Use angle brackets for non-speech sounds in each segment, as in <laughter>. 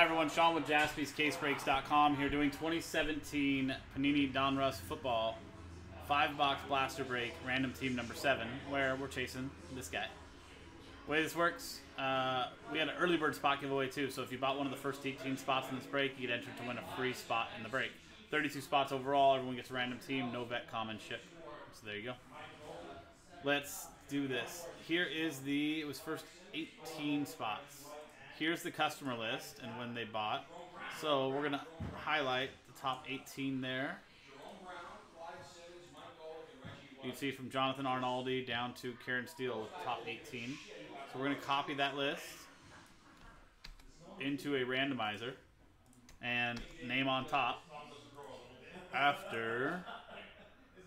Hi everyone, Sean with JaspysCaseBreaks.com here doing 2017 Panini Donruss Football five box blaster break random team number seven where we're chasing this guy. The way this works, uh, we had an early bird spot giveaway too, so if you bought one of the first 18 spots in this break, you get entered to win a free spot in the break. 32 spots overall, everyone gets a random team, no vet, common, ship. So there you go. Let's do this. Here is the, it was first 18 spots here's the customer list and when they bought. So we're going to highlight the top 18 there. You see from Jonathan Arnaldi down to Karen Steele top 18. So we're going to copy that list into a randomizer and name on top after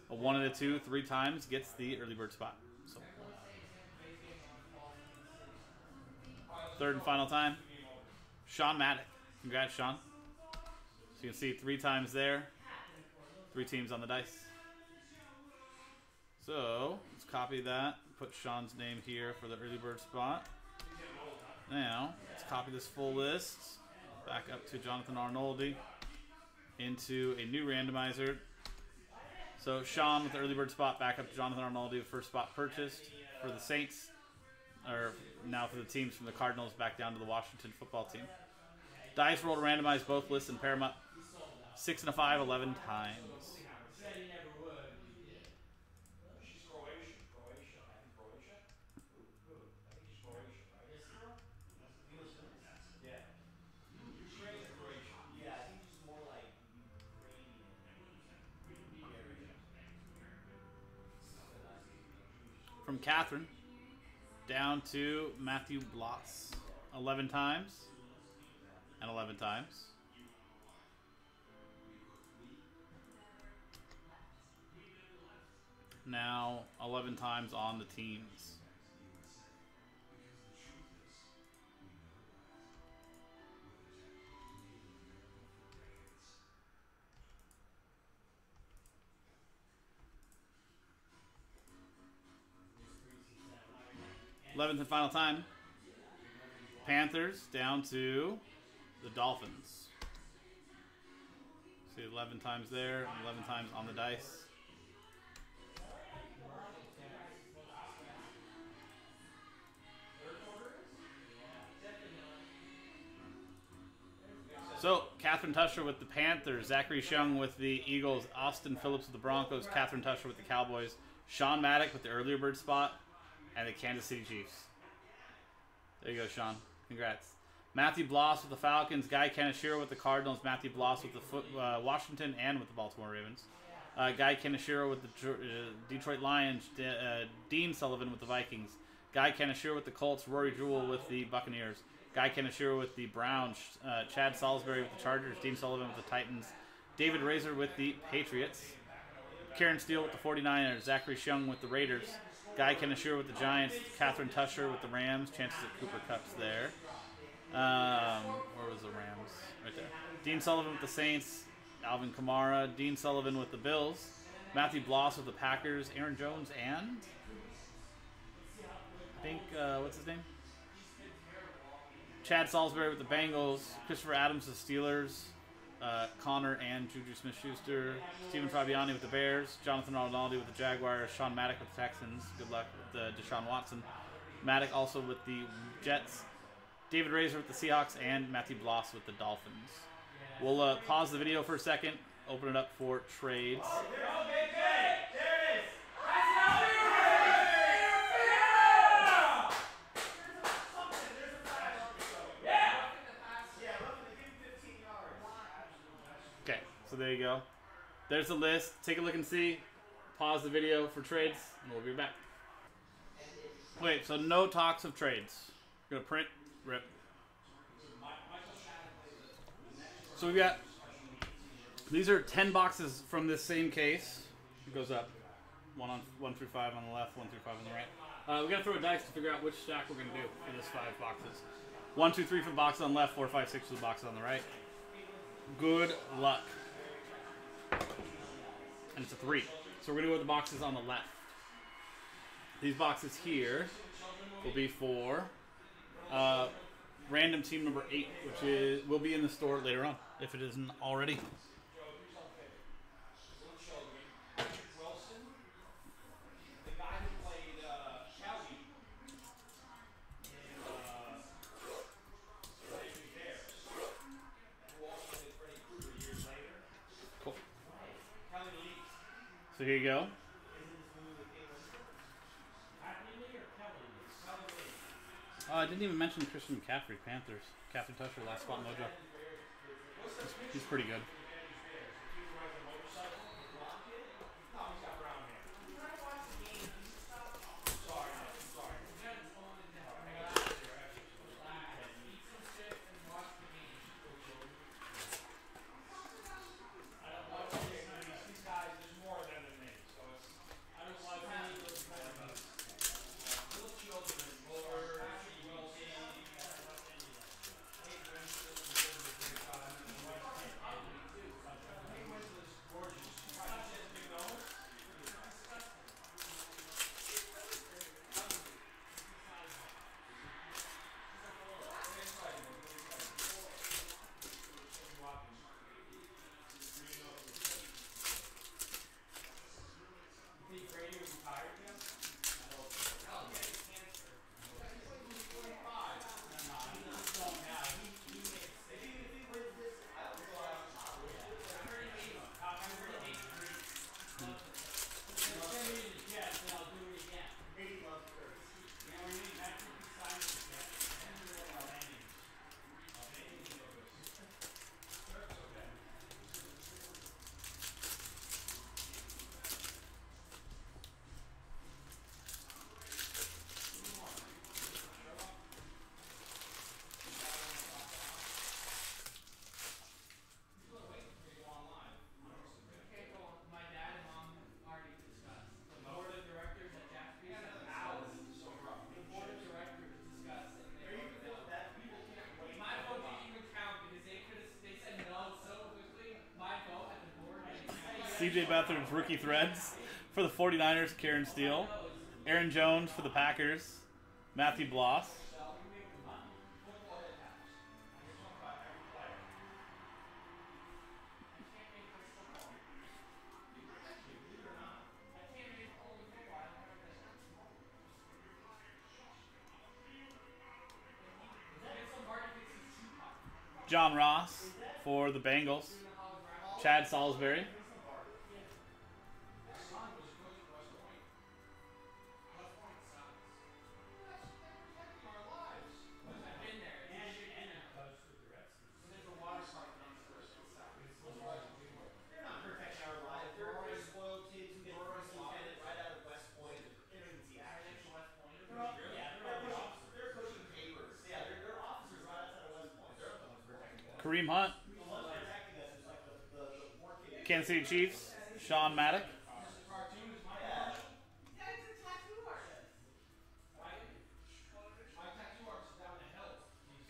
a one of the two three times gets the early bird spot. Third and final time, Sean Maddock. Congrats, Sean. So you can see three times there, three teams on the dice. So let's copy that, put Sean's name here for the early bird spot. Now, let's copy this full list, back up to Jonathan Arnoldi, into a new randomizer. So Sean with the early bird spot, back up to Jonathan Arnoldi, first spot purchased for the Saints or now for the teams from the Cardinals back down to the Washington football team. Dice roll to randomize both lists and pair them up. Six and a five, 11 times. From Catherine down to Matthew Bloss. 11 times and 11 times. Now 11 times on the teams. Eleventh and final time. Panthers down to the Dolphins. See 11 times there, 11 times on the dice. So, Catherine Tusher with the Panthers, Zachary Shung with the Eagles, Austin Phillips with the Broncos, Catherine Tusher with the Cowboys, Sean Maddock with the earlier bird spot, and the Kansas City Chiefs. There you go, Sean. Congrats. Matthew Bloss with the Falcons, Guy Kanashiro with the Cardinals, Matthew Bloss with the foot, uh, Washington and with the Baltimore Ravens. Uh, Guy Kanashiro with the uh, Detroit Lions, De uh, Dean Sullivan with the Vikings, Guy Kanashiro with the Colts, Rory Jewell with the Buccaneers, Guy Kanashiro with the Browns, uh, Chad Salisbury with the Chargers, Dean Sullivan with the Titans, David Razor with the Patriots, Karen Steele with the 49ers, Zachary Shung with the Raiders, Guy Kanashiro with the Giants, Catherine Tusher with the Rams, chances at Cooper Kupp's there. Um, where was the Rams? Right there. Dean Sullivan with the Saints, Alvin Kamara, Dean Sullivan with the Bills, Matthew Bloss with the Packers, Aaron Jones, and I think uh, what's his name? Chad Salisbury with the Bengals, Christopher Adams with the Steelers, uh, Conner and Juju Smith-Schuster, Stephen Fabiani with the Bears, Jonathan Arnaldi with the Jaguars, Sean Maddock with the Texans. Good luck with uh, Deshaun Watson. Maddock also with the Jets, David Razor with the Seahawks, and Matthew Bloss with the Dolphins. We'll uh, pause the video for a second, open it up for trades. So there you go. There's the list. Take a look and see. Pause the video for trades, and we'll be back. Wait, so no talks of trades. We're gonna print, rip. So we got these are ten boxes from this same case. It goes up one on one through five on the left, one through five on the right. Uh, we gotta throw a dice to figure out which stack we're gonna do for this five boxes. One, two, three for the box on the left, four, five, six for the box on the right. Good luck. And it's a three. So we're gonna go with the boxes on the left. These boxes here will be for uh, random. team number eight, which is will be in the store later on if it isn't already. So here you go. Oh, I didn't even mention Christian McCaffrey, Panthers. Captain Tusher, last spot mojo. He's, he's pretty good. CJ Beathard's rookie threads for the 49ers, Karen Steele. Aaron Jones for the Packers, Matthew Bloss. John Ross for the Bengals. Chad Salisbury. Chiefs, Sean Maddock.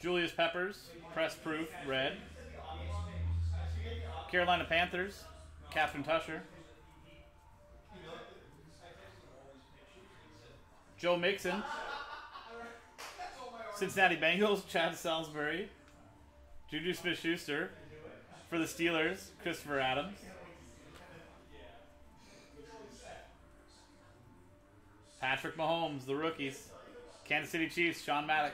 Julius Peppers, press proof, red. Carolina Panthers, Captain Tusher. Joe Mixon. Cincinnati Bengals, Chad Salisbury. Juju Smith Schuster. For the Steelers, Christopher Adams. Patrick Mahomes, the rookies. Kansas City Chiefs, Sean Maddock.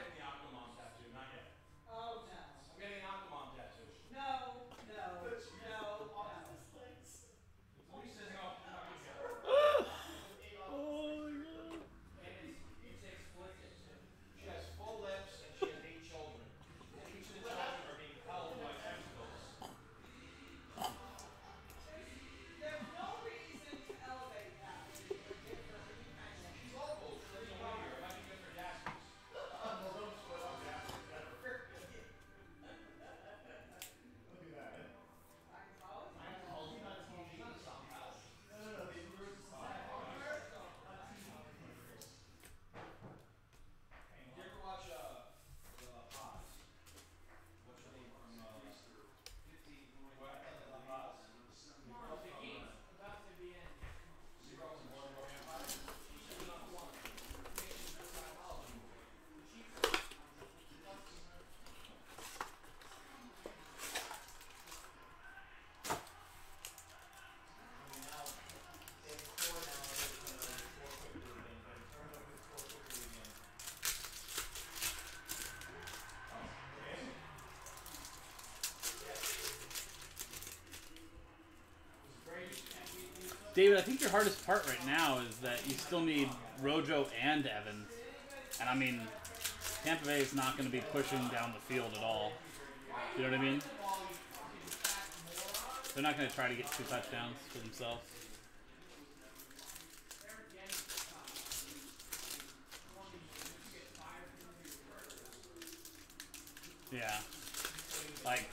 David, I think your hardest part right now is that you still need Rojo and Evans. And I mean, Tampa Bay is not going to be pushing down the field at all. You know what I mean? They're not going to try to get two touchdowns for themselves. Yeah. Like,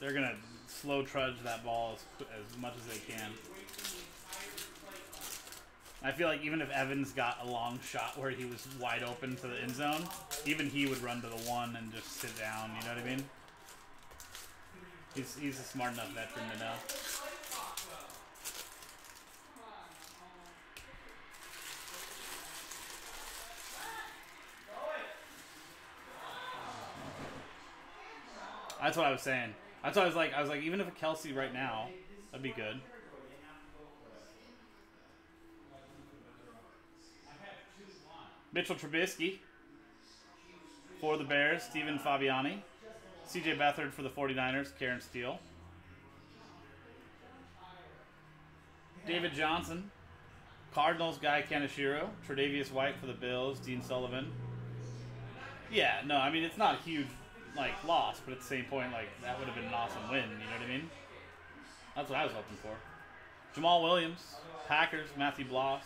they're going to slow trudge that ball as, as much as they can. I feel like even if Evans got a long shot where he was wide open to the end zone, even he would run to the one and just sit down. You know what I mean? He's he's a smart enough veteran to know. That's what I was saying. That's what I was like. I was like, even if a Kelce right now, that'd be good. Mitchell Trubisky for the Bears, Stephen Fabiani. CJ Beathard for the 49ers, Karen Steele. David Johnson, Cardinals guy Kanashiro, Tre'Davious White for the Bills, Dean Sullivan. Yeah, no, I mean it's not a huge like loss, but at the same point, like that would have been an awesome win. You know what I mean? That's what I was hoping for. Jamaal Williams, Packers, Matthew Bloss.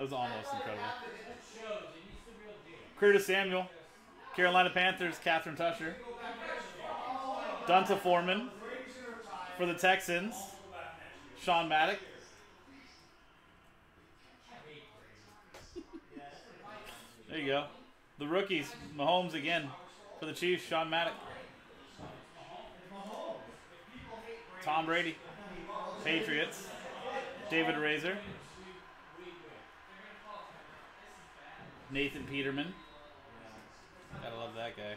That was almost incredible. Curtis Samuel, Carolina Panthers, Catherine Tusher. D'Onta Foreman for the Texans, Sean Maddock. There you go. The rookies, Mahomes again for the Chiefs, Sean Maddock. Tom Brady, Patriots, David Razor, Nathan Peterman. Gotta love that guy.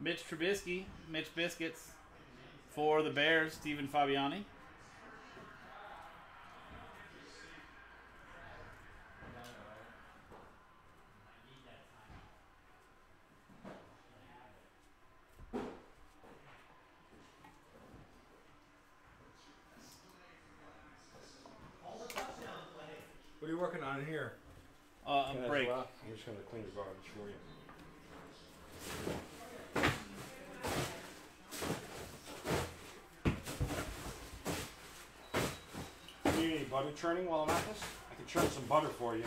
Mitch Trubisky, Mitch Biscuits for the Bears, Stephen Fabiani. What are you working on here? Uh, a Can I break. go out? I'm just gonna clean the garbage for you. Do you need any butter churning while I'm at this? I can churn some butter for you.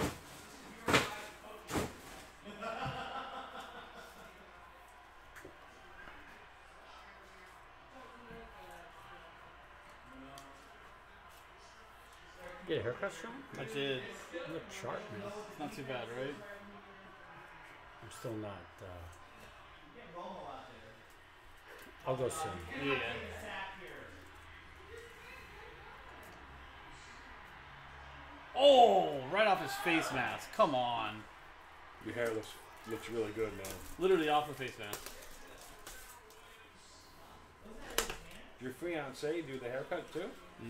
Get a haircut, Sean? I did. You look sharp, man. Not too bad, right? I'm still not. Uh... I'll go soon. Yeah. Oh, right off his face mask. Come on. Your hair looks looks really good, man. Literally off the face mask. Your fiance do the haircut too?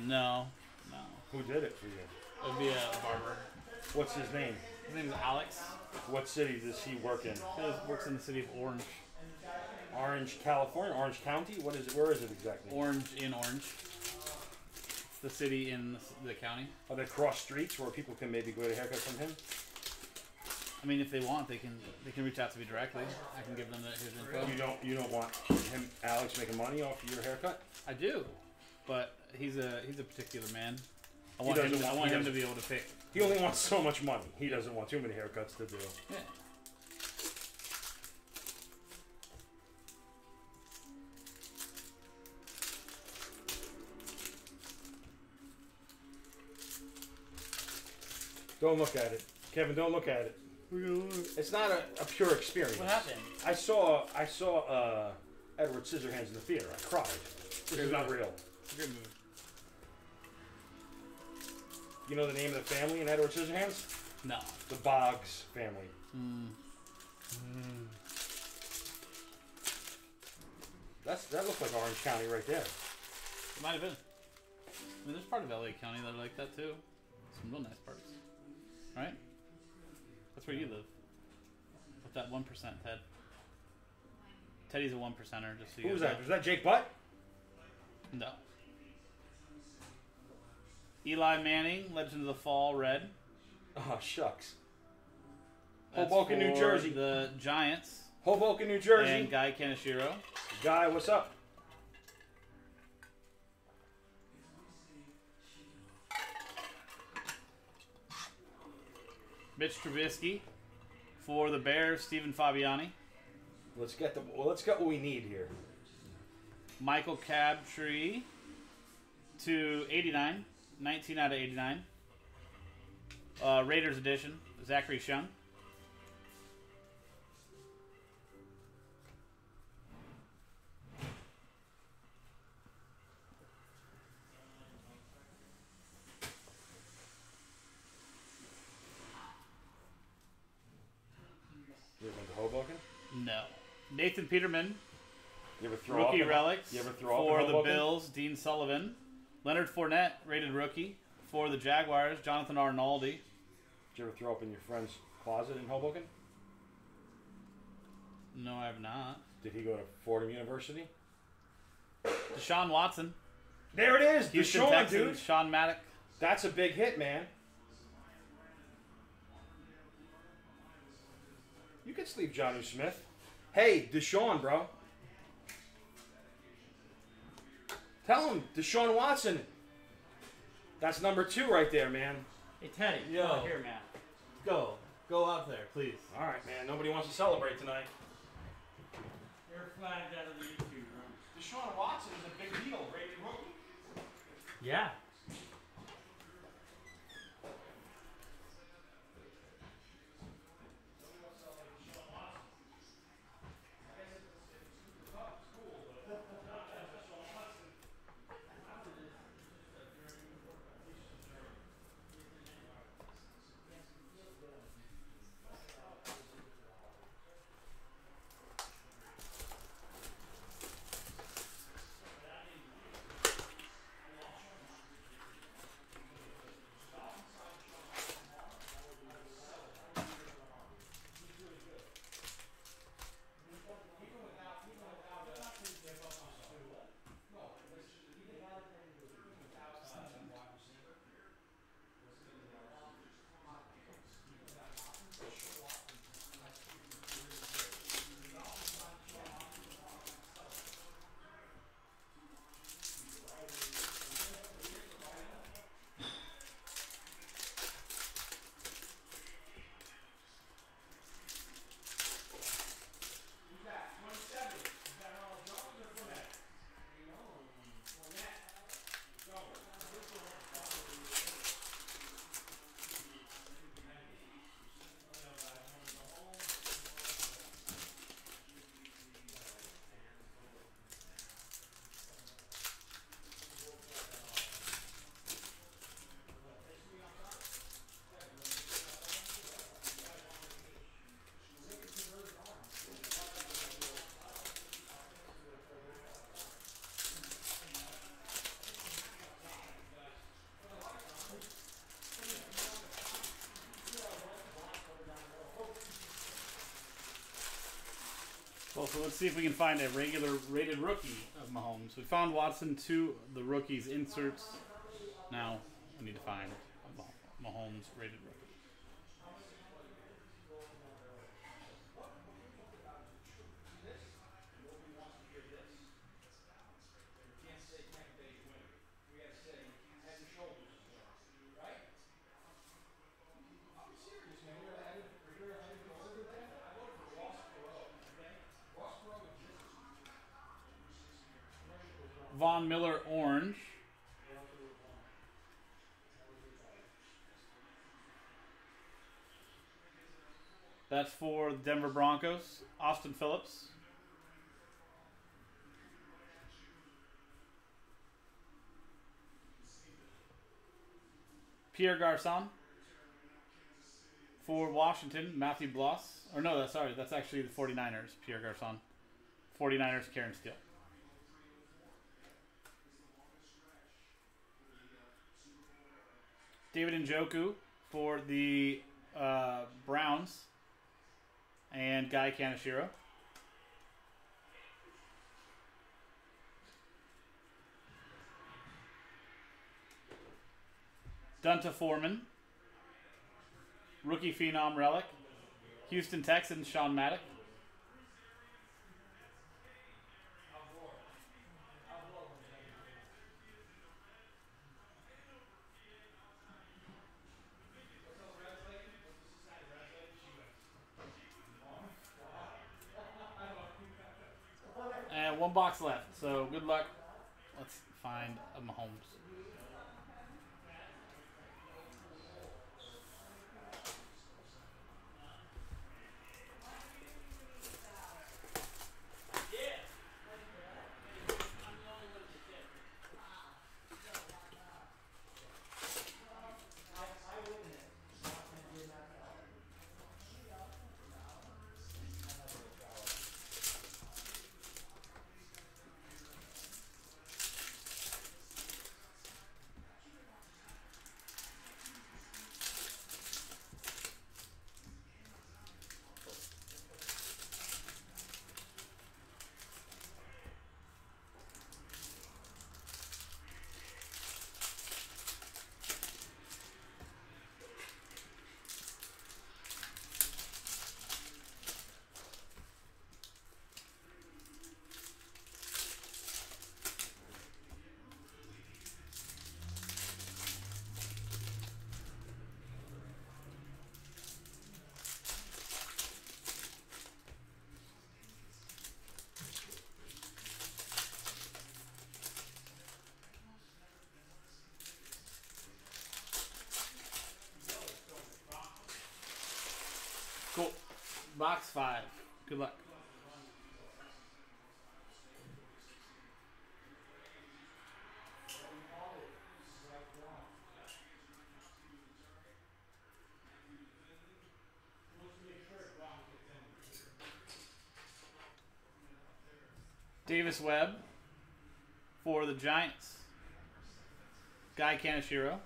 No. No. Who did it for you? It would be a barber. What's his name? His name is Alex. What city does he work in? He works in the city of Orange. Orange, California, Orange County. What is it? Where is it exactly? Orange in Orange. It's the city in the, the county. Are there cross streets where people can maybe go get a haircut from him? I mean, if they want, they can they can reach out to me directly. I can give them the, his info. You don't you don't want him Alex making money off your haircut? I do, but he's a he's a particular man. I want him. To, I want- want him to be able to pick. He only wants so much money. He doesn't want too many haircuts to do. Yeah. Don't look at it, Kevin. Don't look at it. It's not a, a pure experience. What happened? I saw I saw uh, Edward Scissorhands in the theater. I cried. This is not real. It's a good movie. You know the name of the family in Edward Scissorhands? No. The Boggs family. Mm. That's that looks like Orange County right there. It might have been. I mean, there's part of LA County that are like that too. Some real nice parts. Right? That's where you live. With that 1% Ted. Teddy's a one percenter, just so you Who was guys that? Was that Jake Butt? No. Eli Manning, Legend of the Fall, red. Oh shucks. That's Hoboken, New for Jersey. The Giants. Hoboken, New Jersey. And Guy Kaneshiro. Guy, what's up? Mitch Trubisky. For the Bears, Stephen Fabiani. Let's get the well, let's get what we need here. Michael Crabtree to 89. 19 out of 89. Uh, Raiders edition. Zachary Shung. Nathan Peterman. You ever throw Rookie up relics. You ever throw for the Hoboken? Bills, Dean Sullivan. Leonard Fournette, rated rookie. For the Jaguars, Jonathan Arnaldi. Did you ever throw up in your friend's closet in Hoboken? No, I have not. Did he go to Fordham University? Deshaun Watson. There it is, Houston Deshaun, Texans, dude. Sean Maddock. That's a big hit, man. You could sleep Johnny Smith. Hey, Deshaun, bro. Tell him, Deshaun Watson. That's number two right there, man. Hey, Teddy. Yo. Come on here, man. Go. Go out there, please. All right, man. Nobody wants to celebrate tonight. You're flagged out of the YouTube room. Deshaun Watson is a big deal, rated rookie. Yeah. So let's see if we can find a regular rated rookie of Mahomes. We found Watson to the rookies inserts. Now we need to find Mahomes rated rookie. Von Miller orange. That's for the Denver Broncos. Austin Phillips. Pierre Garcon. For Washington, Matthew Bloss. Or no, that's sorry, that's actually the 49ers, Pierre Garcon. 49ers, Karen Steele. David Njoku for the uh, Browns. And Guy Kanashiro. D'Onta Foreman. Rookie Phenom Relic. Houston Texans, Sean Maddock. Box five. Good luck. Davis Webb for the Giants. Guy Kanashiro.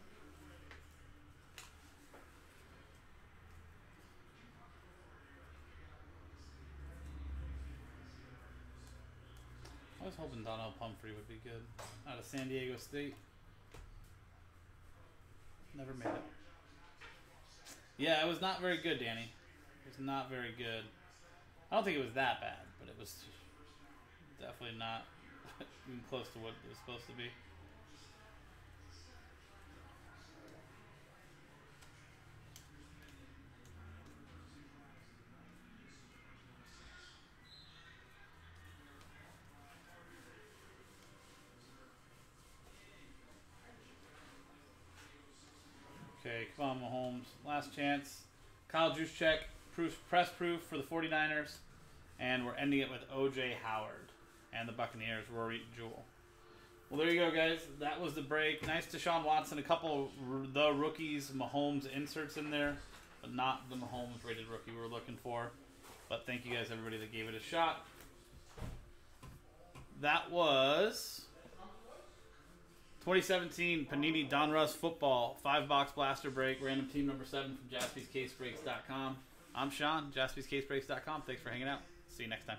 I was Pumphrey would be good. Out of San Diego State. Never made it. Yeah, it was not very good, Danny. It was not very good. I don't think it was that bad, but it was definitely not <laughs> even close to what it was supposed to be. On, Mahomes. Last chance. Kyle Juszczyk, proof, press proof for the 49ers. And we're ending it with O.J. Howard and the Buccaneers, Rory Jewell. Well, there you go, guys. That was the break. Nice to Sean Watson. A couple of the rookies, Mahomes inserts in there, but not the Mahomes rated rookie we were looking for. But thank you guys, everybody that gave it a shot. That was 2017 Panini Donruss Football five box blaster break, random team number seven from JaspysCaseBreaks.com. I'm Sean, JaspysCaseBreaks.com. Thanks for hanging out. See you next time.